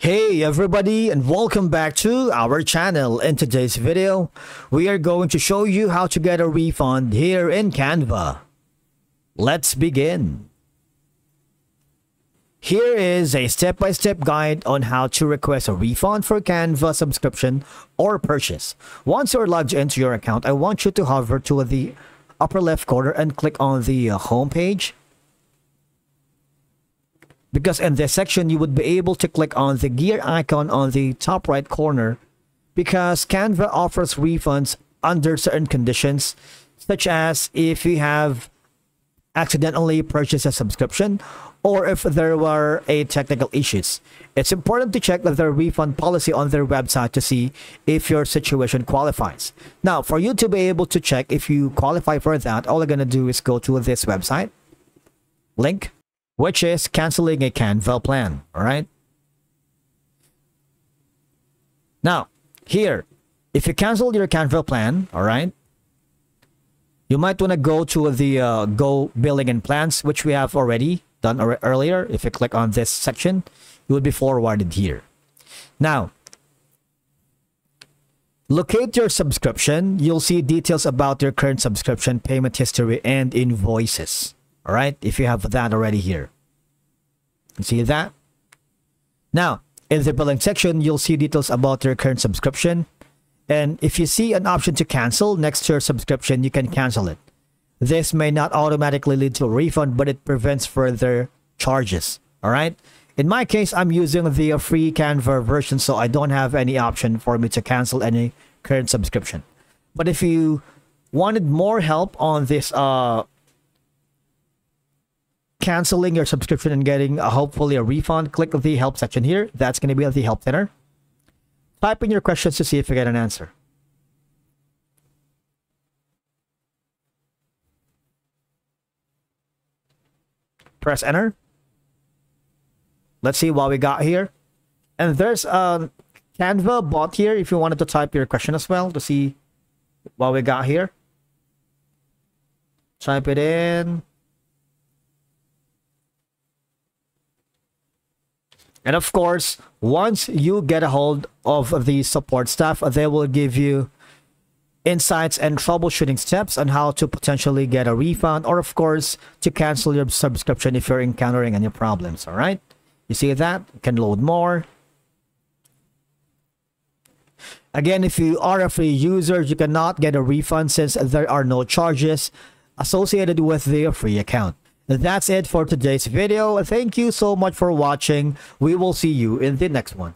Hey everybody and welcome back to our channel. In today's video, we are going to show you how to get a refund here in Canva. Let's begin. Here is a step-by-step -step guide on how to request a refund for Canva subscription or purchase. Once you're logged into your account, I want you to hover to the upper left corner and click on the uh, home page because in this section you would be able to click on the gear icon on the top right corner because Canva offers refunds under certain conditions such as if you have accidentally purchased a subscription or if there were a technical issues. It's important to check their refund policy on their website to see if your situation qualifies. Now, for you to be able to check if you qualify for that, all you're going to do is go to this website, link, which is canceling a Canva plan, all right? Now, here, if you cancel your Canva plan, all right, you might want to go to the uh, Go Billing and Plans, which we have already done earlier. If you click on this section, you will be forwarded here. Now, locate your subscription. You'll see details about your current subscription, payment history, and invoices. All right, if you have that already here. You see that? Now, in the billing section, you'll see details about your current subscription. And if you see an option to cancel next to your subscription, you can cancel it. This may not automatically lead to a refund, but it prevents further charges. All right. In my case, I'm using the free Canva version, so I don't have any option for me to cancel any current subscription. But if you wanted more help on this uh, canceling your subscription and getting a, hopefully a refund, click the help section here. That's going to be at the help center. Type in your questions to see if you get an answer. Press enter. Let's see what we got here. And there's a Canva bot here if you wanted to type your question as well to see what we got here. Type it in. And of course, once you get a hold of the support staff, they will give you insights and troubleshooting steps on how to potentially get a refund or of course to cancel your subscription if you're encountering any problems all right? You see that? You can load more. Again if you are a free user you cannot get a refund since there are no charges associated with the free account that's it for today's video. Thank you so much for watching. We will see you in the next one.